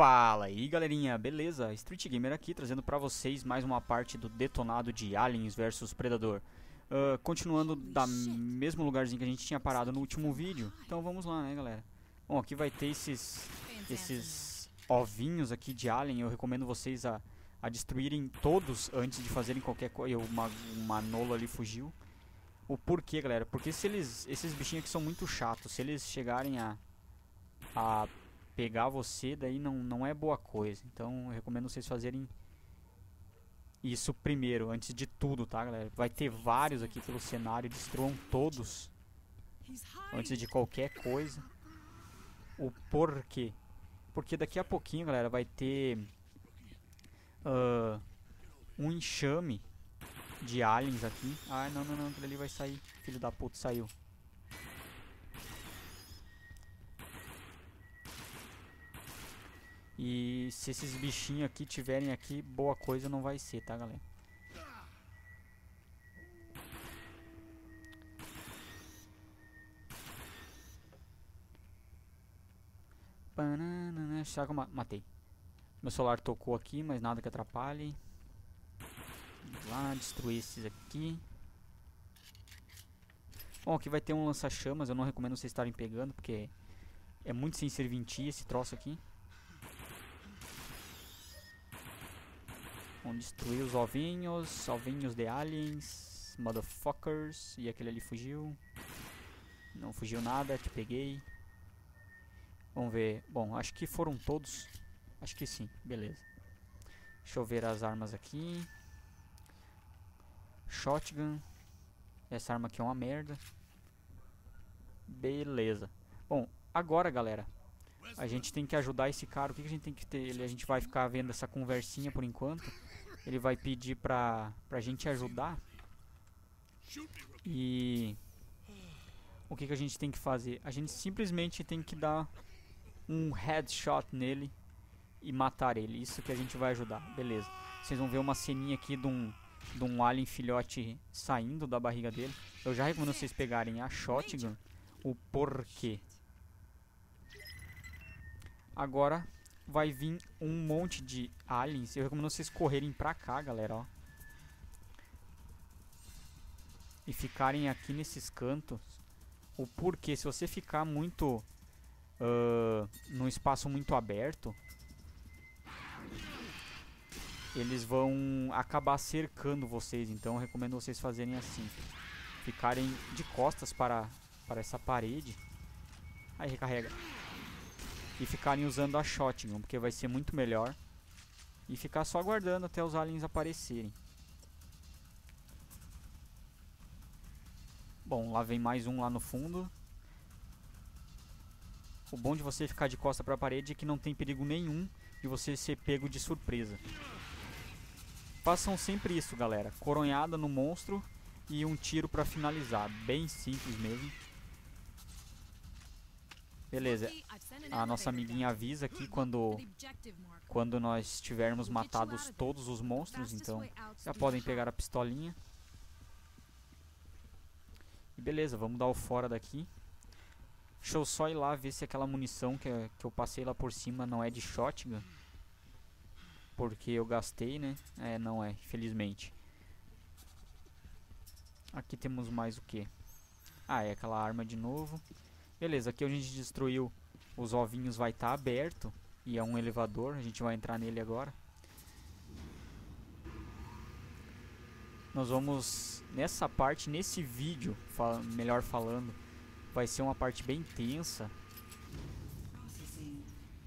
Fala aí galerinha, beleza? Street Gamer aqui trazendo pra vocês mais uma parte do detonado de Aliens vs Predador uh, Continuando da mesmo lugarzinho que a gente tinha parado no último vídeo Então vamos lá né galera Bom, aqui vai ter esses, esses ovinhos aqui de Alien Eu recomendo vocês a, a destruírem todos antes de fazerem qualquer coisa O Manolo ali fugiu O porquê galera? Porque se eles, esses bichinhos aqui são muito chatos Se eles chegarem a, a pegar você, daí não, não é boa coisa. Então eu recomendo vocês fazerem isso primeiro, antes de tudo, tá, galera? Vai ter vários aqui pelo cenário, destruam todos antes de qualquer coisa. O porquê? Porque daqui a pouquinho, galera, vai ter uh, um enxame de aliens aqui. Ah, não, não, não, aquele ali vai sair. Filho da puta, saiu. E se esses bichinhos aqui tiverem aqui, boa coisa não vai ser, tá, galera? Será que eu matei? Meu celular tocou aqui, mas nada que atrapalhe. Vamos lá, destruir esses aqui. Bom, aqui vai ter um lança-chamas, eu não recomendo vocês estarem pegando, porque é muito sem serventia esse troço aqui. Vamos destruir os ovinhos, ovinhos de aliens, motherfuckers. E aquele ali fugiu. Não fugiu nada, te peguei. Vamos ver. Bom, acho que foram todos. Acho que sim, beleza. Deixa eu ver as armas aqui. Shotgun. Essa arma aqui é uma merda. Beleza. Bom, agora galera. A gente tem que ajudar esse cara. O que, que a gente tem que ter? Ele, a gente vai ficar vendo essa conversinha por enquanto. Ele vai pedir pra, pra gente ajudar. E... O que, que a gente tem que fazer? A gente simplesmente tem que dar um headshot nele e matar ele. Isso que a gente vai ajudar. Beleza. Vocês vão ver uma ceninha aqui de um, de um alien filhote saindo da barriga dele. Eu já recomendo vocês pegarem a shotgun. O porquê. Agora vai vir um monte de aliens. Eu recomendo vocês correrem pra cá, galera, ó. E ficarem aqui nesses cantos. O porquê, se você ficar muito... Uh, num espaço muito aberto... Eles vão acabar cercando vocês. Então eu recomendo vocês fazerem assim. Ficarem de costas para, para essa parede. Aí recarrega e ficarem usando a shotgun, porque vai ser muito melhor. E ficar só aguardando até os aliens aparecerem. Bom, lá vem mais um lá no fundo. O bom de você ficar de costa para a parede é que não tem perigo nenhum de você ser pego de surpresa. Façam sempre isso, galera. Coronhada no monstro e um tiro para finalizar. Bem simples mesmo. Beleza. A nossa amiguinha avisa aqui quando quando nós tivermos matados todos os monstros, então já podem pegar a pistolinha. E beleza, vamos dar o fora daqui. Deixa eu só ir lá ver se aquela munição que, que eu passei lá por cima não é de shotgun. Porque eu gastei, né? É, não é, infelizmente. Aqui temos mais o que? Ah, é aquela arma de novo. Beleza, aqui a gente destruiu os ovinhos, vai estar tá aberto. E é um elevador, a gente vai entrar nele agora. Nós vamos, nessa parte, nesse vídeo, fala, melhor falando, vai ser uma parte bem tensa.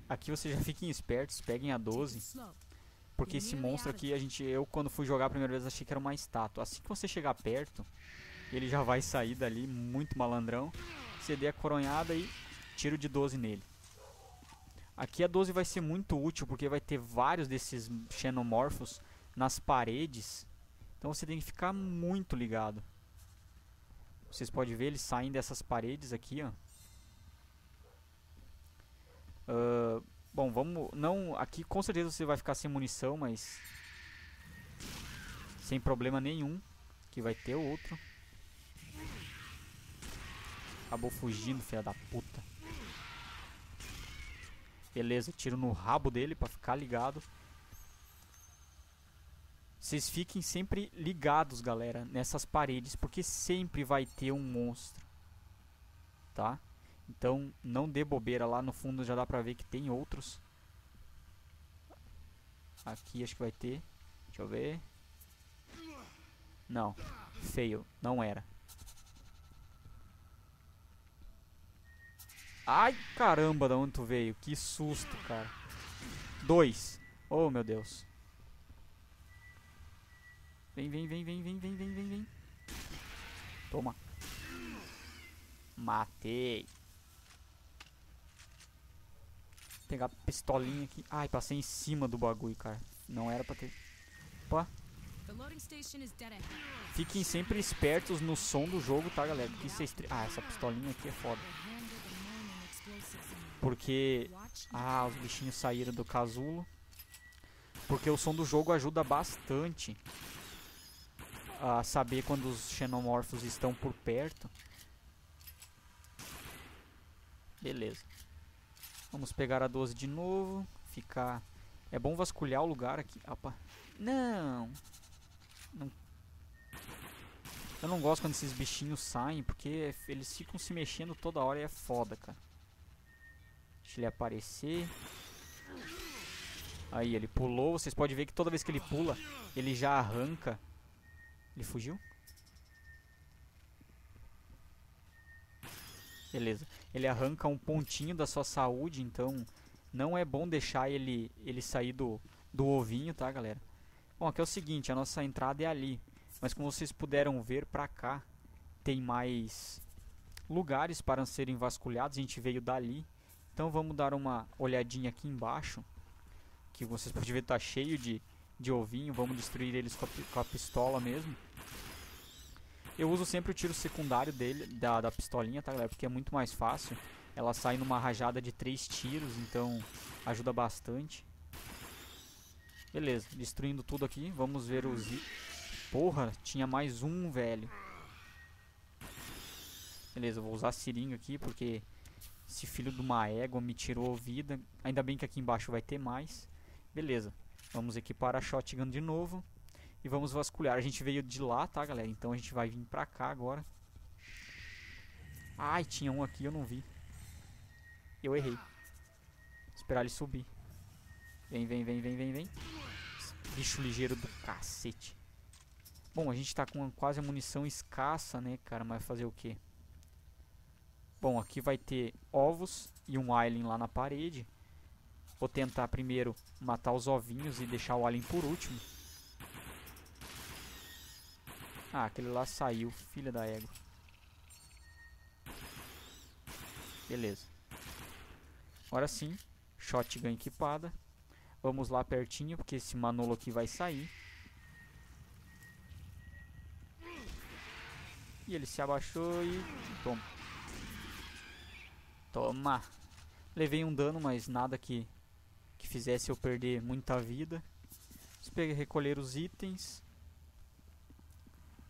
Aqui vocês já fiquem espertos, peguem a 12. Porque esse monstro aqui, a gente, eu quando fui jogar a primeira vez achei que era uma estátua. Assim que você chegar perto, ele já vai sair dali, muito malandrão. Você dê a coronhada e tiro de 12 nele. Aqui a 12 vai ser muito útil porque vai ter vários desses xenomorfos nas paredes. Então você tem que ficar muito ligado. Vocês podem ver eles saem dessas paredes aqui, ó. Uh, bom, vamos... Não, aqui com certeza você vai ficar sem munição, mas... Sem problema nenhum. Que vai ter outro. Acabou fugindo, filha da puta. Beleza, tiro no rabo dele pra ficar ligado. Vocês fiquem sempre ligados, galera, nessas paredes, porque sempre vai ter um monstro. Tá? Então, não dê bobeira. Lá no fundo já dá pra ver que tem outros. Aqui acho que vai ter. Deixa eu ver. Não. Fail. Não era. Ai, caramba, da onde tu veio? Que susto, cara. Dois. Oh, meu Deus. Vem, vem, vem, vem, vem, vem, vem, vem, vem. Toma. Matei. Vou pegar a pistolinha aqui. Ai, passei em cima do bagulho, cara. Não era pra ter... Opa. Fiquem sempre espertos no som do jogo, tá, galera? Porque isso é. Ah, essa pistolinha aqui é foda. Porque... Ah, os bichinhos saíram do casulo. Porque o som do jogo ajuda bastante a saber quando os xenomorfos estão por perto. Beleza. Vamos pegar a 12 de novo. Ficar... É bom vasculhar o lugar aqui. Opa. Não. não. Eu não gosto quando esses bichinhos saem, porque eles ficam se mexendo toda hora e é foda, cara. Deixa ele aparecer. Aí, ele pulou. Vocês podem ver que toda vez que ele pula, ele já arranca ele fugiu? Beleza. Ele arranca um pontinho da sua saúde, então não é bom deixar ele, ele sair do, do ovinho, tá, galera? Bom, aqui é o seguinte, a nossa entrada é ali. Mas como vocês puderam ver pra cá, tem mais lugares para serem vasculhados. A gente veio dali. Então vamos dar uma olhadinha aqui embaixo. Que vocês podem ver tá cheio de, de ovinho, vamos destruir eles com a, com a, pistola mesmo. Eu uso sempre o tiro secundário dele, da, da pistolinha, tá galera? Porque é muito mais fácil. Ela sai numa rajada de três tiros, então ajuda bastante. Beleza, destruindo tudo aqui. Vamos ver os... Porra, tinha mais um, velho. Beleza, vou usar a seringa aqui porque esse filho de uma égua me tirou vida. Ainda bem que aqui embaixo vai ter mais. Beleza. Vamos equipar a shotgun de novo. E vamos vasculhar. A gente veio de lá, tá, galera? Então a gente vai vir pra cá agora. Ai, tinha um aqui, eu não vi. Eu errei. Esperar ele subir. Vem, vem, vem, vem, vem, vem. Bicho ligeiro do cacete. Bom, a gente tá com quase a munição escassa, né, cara? Mas fazer o quê? Bom, aqui vai ter ovos e um alien lá na parede. Vou tentar primeiro matar os ovinhos e deixar o alien por último. Ah, aquele lá saiu, filha da égua. Beleza. Agora sim, shotgun equipada. Vamos lá pertinho, porque esse Manolo aqui vai sair. E ele se abaixou e... Toma. Toma. Levei um dano, mas nada que que fizesse eu perder muita vida. Vamos recolher os itens.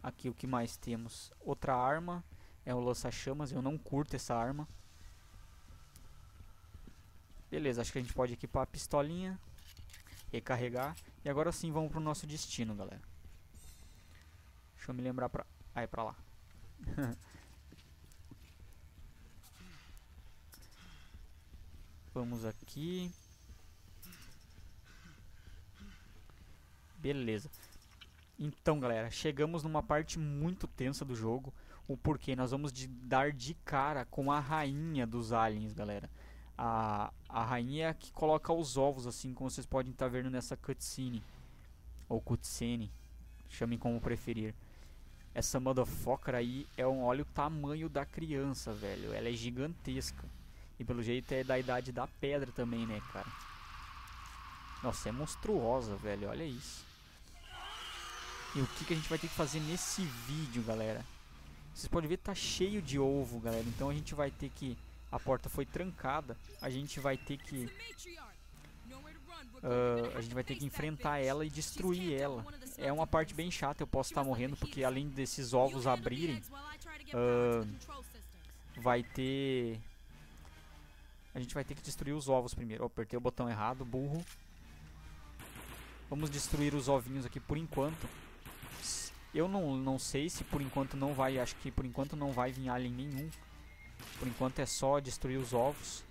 Aqui o que mais temos? Outra arma. É o lança-chamas. Eu não curto essa arma. Beleza, acho que a gente pode equipar a pistolinha. Recarregar. E agora sim vamos pro nosso destino, galera. Deixa eu me lembrar pra... Ah, é pra lá. vamos aqui. Beleza. Então, galera, chegamos numa parte muito tensa do jogo. O porquê? Nós vamos de dar de cara com a rainha dos aliens, galera. A, a rainha é que coloca os ovos, assim como vocês podem estar tá vendo nessa cutscene. Ou cutscene, chamem como preferir. Essa motherfucker aí é um, olha o tamanho da criança, velho. Ela é gigantesca. E pelo jeito é da idade da pedra também, né, cara? Nossa, é monstruosa, velho. Olha isso. E o que, que a gente vai ter que fazer nesse vídeo, galera? Vocês podem ver tá cheio de ovo, galera. Então a gente vai ter que... A porta foi trancada. A gente vai ter que... Uh, a gente vai ter que enfrentar ela e destruir ela. É uma parte bem chata, eu posso estar morrendo porque além desses ovos abrirem, uh, vai ter a gente vai ter que destruir os ovos primeiro. Oh, apertei o botão errado, burro. Vamos destruir os ovinhos aqui por enquanto. Eu não, não sei se por enquanto não vai, acho que por enquanto não vai vir alien nenhum. Por enquanto é só destruir os ovos.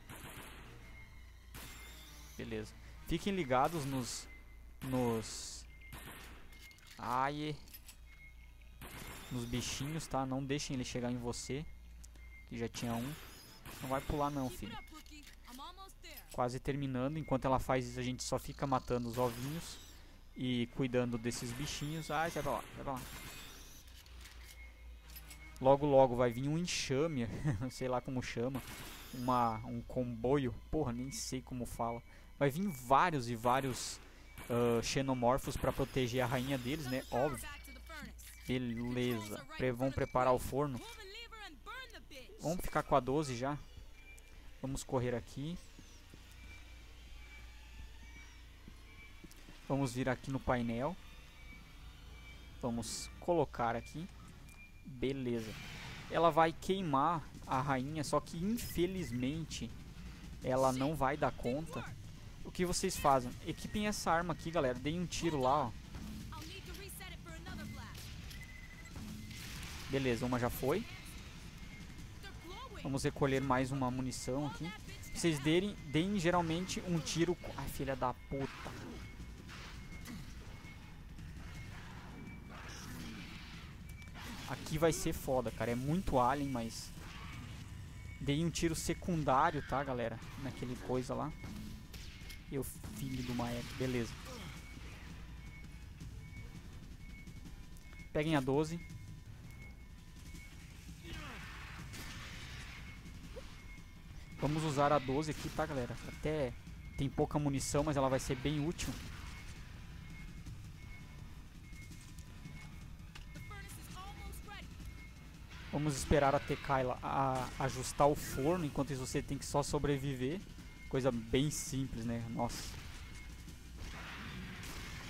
Beleza. Fiquem ligados nos... Nos... Ai... Nos bichinhos, tá? Não deixem ele chegar em você. Que já tinha um. Não vai pular não, filho. Quase terminando. Enquanto ela faz isso, a gente só fica matando os ovinhos. E cuidando desses bichinhos. Ai, sai pra lá, sai pra lá. Logo, logo vai vir um enxame. sei lá como chama. Uma, um comboio. Porra, nem sei como fala. Vai vir vários e vários uh, xenomorfos para proteger a rainha deles, né? Óbvio. Beleza. Pre vamos preparar o forno. Vamos ficar com a 12 já. Vamos correr aqui. Vamos vir aqui no painel. Vamos colocar aqui. Beleza. Ela vai queimar a rainha, só que infelizmente ela não vai dar conta. O que vocês fazem? Equipem essa arma aqui, galera. Deem um tiro lá, ó. Beleza, uma já foi. Vamos recolher mais uma munição aqui. Vocês deem, deem geralmente um tiro... Ai, filha da puta. Aqui vai ser foda, cara. É muito alien, mas... Dei um tiro secundário, tá, galera? Naquele coisa lá. Eu, filho do Maek. Beleza. Peguem a 12. Vamos usar a 12 aqui, tá, galera? Até tem pouca munição, mas ela vai ser bem útil. Vamos esperar a, ajustar o forno, enquanto isso você tem que só sobreviver. Coisa bem simples, né? Nossa.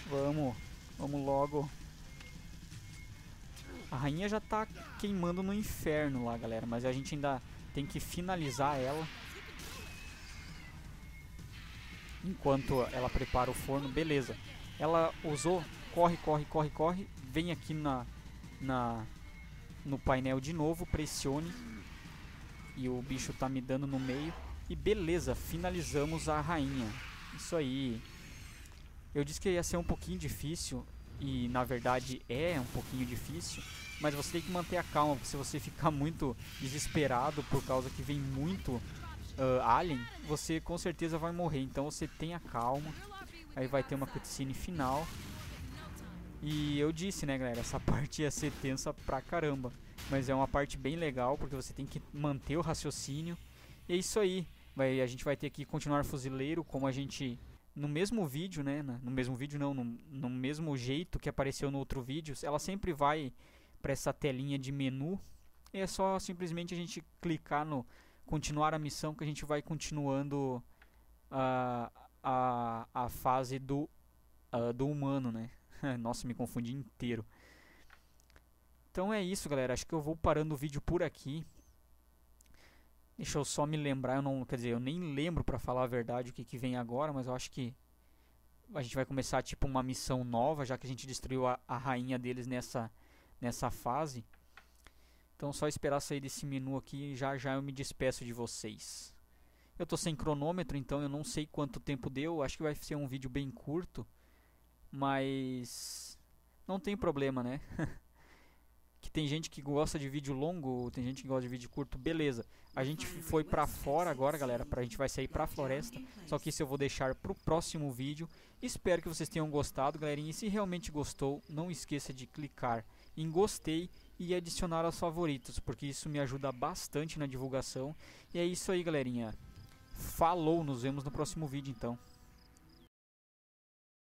Vamos, vamos logo. A rainha já tá queimando no inferno lá, galera, mas a gente ainda tem que finalizar ela. Enquanto ela prepara o forno, beleza. Ela usou, corre, corre, corre, corre, vem aqui na, na no painel de novo, pressione. E o bicho tá me dando no meio. E beleza, finalizamos a rainha. Isso aí. Eu disse que ia ser um pouquinho difícil. E na verdade é um pouquinho difícil. Mas você tem que manter a calma. Se você ficar muito desesperado por causa que vem muito uh, alien, você com certeza vai morrer. Então você tenha calma. Aí vai ter uma cutscene final. E eu disse, né, galera, essa parte ia ser tensa pra caramba. Mas é uma parte bem legal, porque você tem que manter o raciocínio. E é isso aí. Vai, a gente vai ter que continuar fuzileiro, como a gente... No mesmo vídeo, né, no mesmo vídeo não, no, no mesmo jeito que apareceu no outro vídeo, ela sempre vai para essa telinha de menu. E é só simplesmente a gente clicar no continuar a missão que a gente vai continuando a, a, a fase do, uh, do humano, né? Nossa, me confundi inteiro. Então é isso, galera. Acho que eu vou parando o vídeo por aqui. Deixa eu só me lembrar, eu não, quer dizer, eu nem lembro para falar a verdade o que, que vem agora, mas eu acho que a gente vai começar tipo uma missão nova, já que a gente destruiu a, a rainha deles nessa nessa fase. Então só esperar sair desse menu aqui e já já eu me despeço de vocês. Eu tô sem cronômetro, então eu não sei quanto tempo deu, acho que vai ser um vídeo bem curto. Mas não tem problema, né? que tem gente que gosta de vídeo longo, tem gente que gosta de vídeo curto, beleza. A gente foi pra fora agora, galera, pra gente vai sair pra floresta. Só que isso eu vou deixar pro próximo vídeo. Espero que vocês tenham gostado, galerinha. E se realmente gostou, não esqueça de clicar em gostei e adicionar aos favoritos, porque isso me ajuda bastante na divulgação. E é isso aí, galerinha. Falou, nos vemos no próximo vídeo então.